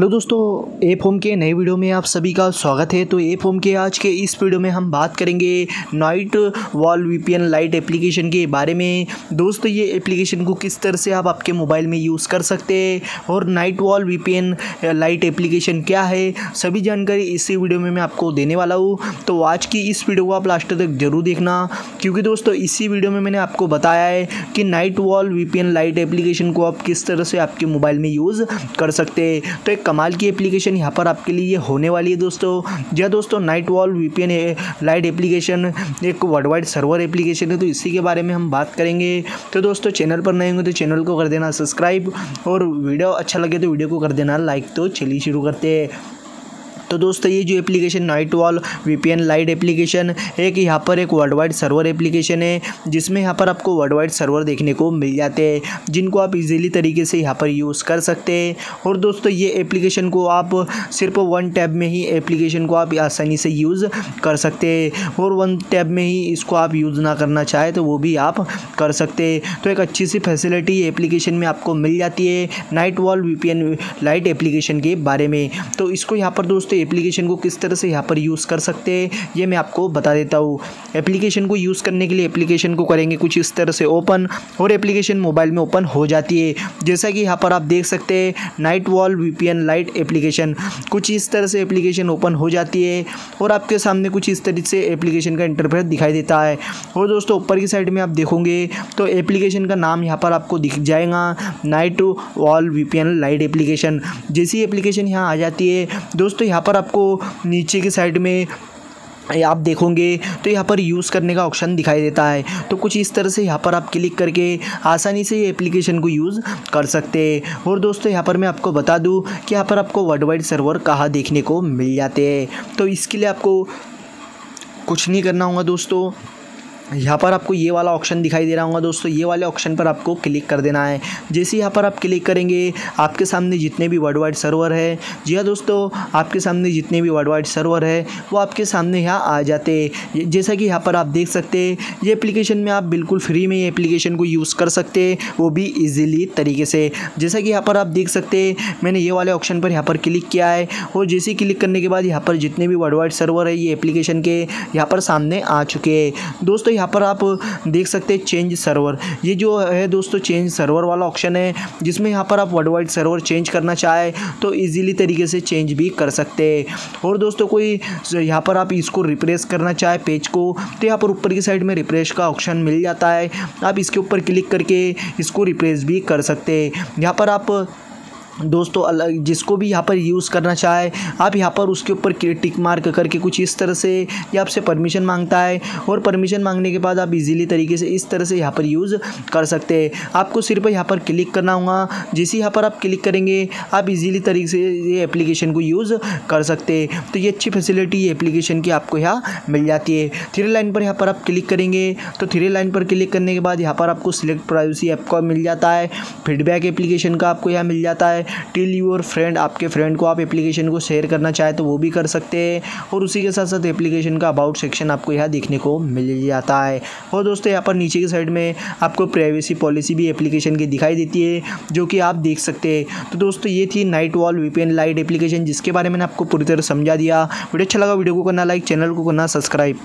Hello दोस्तों ए foam के नए वीडियो में आप सभी का स्वागत है। तो ए फोम के आज के इस वीडियो में हम बात करेंगे night wall VPN light application के बारे में। दोस्तों, ये एप्लीकेशन को किस तरह से आप आपके मोबाइल में यूज़ कर सकते हैं और night wall VPN light application क्या है, सभी जानकारी इसी वीडियो में मैं आपको देने वाला हूँ। तो आज की इस वीडियो को आप लास्ट तक ज़रूर देखना। क्योंकि दोस्तों, इसी वीडियो में मैंने आपको बताया है कि night wall VPN light application को आप किस तरह से आपके मोबाइल में यूज़ कर सकते हैं। तो एक कमाल की एप्लीकेशन यहाँ पर आपके लिए होने वाली है दोस्तों। जहाँ दोस्तों night wall V VPN light application एक वर्ल्ड वाइड सर्वर एप्लीकेशन है तो इसी के बारे में हम बात करेंगे। तो दोस्तों चैनल पर नए होंगे तो चैनल को कर देना सब्सक्राइब और वीडियो अच्छा लगे तो वीडियो को कर देना लाइक तो चलिए शुरू करते हैं। तो दोस्तों, ये जो application night wall VPN light application एक यहाँ पर एक वर्ल्ड वाइड सर्वर एप्लीकेशन है, जिसमें यहाँ पर आपको वर्ल्ड वाइड सर्वर देखने को मिल जाते हैं, जिनको आप इजीली तरीके से यहाँ पर यूज़ कर सकते हैं। और दोस्तों, ये एप्लीकेशन को आप सिर्फ़ वन टैब में ही एप्लीकेशन को आप आसानी से यूज़ कर सकते हैं। और वन टैब में ही इसको आप यूज़ ना करना चाहे तो वो भी आप कर सकते हैं। तो एक अच्छी सी फैसिलिटी एप्लीकेशन में आपको मिल जाती है night wall VPN light application के बारे में। तो इसको यहाँ पर दोस्तों एप्लीकेशन को किस तरह से यहाँ पर यूज़ कर सकते हैं, ये मैं आपको बता देता हूँ। एप्लीकेशन को यूज़ करने के लिए एप्लीकेशन को करेंगे कुछ इस तरह से ओपन और एप्लीकेशन मोबाइल में ओपन हो जाती है। जैसा कि यहाँ पर आप देख सकते हैं night wall VPN light application कुछ इस तरह से एप्लीकेशन ओपन हो जाती है और आपके सामने कुछ इस तरह से एप्लीकेशन का इंटरफेस दिखाई देता है। और दोस्तों, ऊपर की साइड में आप देखोगे तो एप्लीकेशन का नाम यहाँ पर आपको दिख जाएगा night wall VPN light application जैसी एप्लीकेशन यहाँ आ जाती है, दोस्तों, यहाँ पर आपको नीचे की साइड में आप देखोगे तो यहाँ पर यूज़ करने का ऑप्शन दिखाई देता है। तो कुछ इस तरह से यहाँ पर आप क्लिक करके आसानी से ये एप्लीकेशन को यूज़ कर सकते हैं। और दोस्तों, यहाँ पर मैं आपको बता दूँ कि यहाँ पर आपको वर्ल्ड वाइड सर्वर कहाँ देखने को मिल जाते हैं। तो इसके लिए आपको कुछ नहीं करना होगा दोस्तों। यहाँ पर आपको ये वाला ऑप्शन दिखाई दे रहा होगा दोस्तों, ये वाले ऑप्शन पर आपको क्लिक कर देना है। जैसे यहाँ पर आप क्लिक करेंगे, आपके सामने जितने भी वर्ल्ड वाइड सर्वर है, जी हाँ दोस्तों, आपके सामने जितने भी वर्ल्ड वाइड सर्वर है, वो आपके सामने यहाँ आ जाते हैं। जैसा कि यहाँ पर आप देख सकते हैं, ये एप्लीकेशन में आप बिल्कुल फ्री में ये एप्लीकेशन को यूज़ कर सकते हैं, वो भी ईजिली तरीके से। जैसा कि यहाँ पर आप देख सकते हैं, मैंने ये वाले ऑप्शन पर यहाँ पर क्लिक किया है और जैसे क्लिक करने के बाद यहाँ पर जितने भी वर्ल्ड वाइड सर्वर है, ये एप्लीकेशन के यहाँ पर सामने आ चुके हैं। दोस्तों यहाँ पर आप देख सकते हैं चेंज सर्वर ये जो है दोस्तों चेंज सर्वर वाला ऑप्शन है, जिसमें यहाँ पर आप वर्ल्ड वाइड सर्वर चेंज करना चाहे तो ईजिली तरीके से चेंज भी कर सकते हैं। और दोस्तों, कोई यहाँ पर आप इसको रिप्रेस करना चाहे पेज को तो यहाँ पर ऊपर की साइड में रिप्रेस का ऑप्शन मिल जाता है। आप इसके ऊपर क्लिक करके इसको रिप्रेस भी कर सकते हैं। यहाँ पर आप दोस्तों, अलग जिसको भी यहाँ पर यूज़ करना चाहे, आप यहाँ पर उसके ऊपर टिक मार्क करके कुछ इस तरह से ये आपसे परमिशन माँगता है और परमिशन मांगने के बाद आप इजीली तरीके से इस तरह से यहाँ पर यूज़ कर सकते हैं। आपको सिर्फ़ यहाँ पर क्लिक करना होगा। जिस यहाँ पर आप क्लिक करेंगे, आप इजीली तरीके से ये एप्लीकेशन को यूज़ कर सकते हैं। तो ये अच्छी फैसिलिटी ये एप्लीकेशन की आपको यहाँ मिल जाती है। थ्री लाइन पर यहाँ पर आप क्लिक करेंगे तो थ्री लाइन पर क्लिक करने के बाद यहाँ पर आपको सिलेक्ट प्राइवेसी ऐप का मिल जाता है। फीडबैक एप्लीकेशन का आपको यहाँ मिल जाता है। टिल यूर फ्रेंड, आपके फ्रेंड को आप एप्लीकेशन को शेयर करना चाहे तो वो भी कर सकते हैं। और उसी के साथ साथ एप्लीकेशन का अबाउट सेक्शन आपको यहाँ देखने को मिल जाता है। और दोस्तों, यहाँ पर नीचे की साइड में आपको प्राइवेसी पॉलिसी भी एप्लीकेशन की दिखाई देती है, जो कि आप देख सकते हैं। तो दोस्तों, ये थी night wall VPN light application जिसके बारे में आपको पूरी तरह समझा दिया। वीडियो अच्छा लगा, वीडियो को करना लाइक चैनल को करना सब्सक्राइब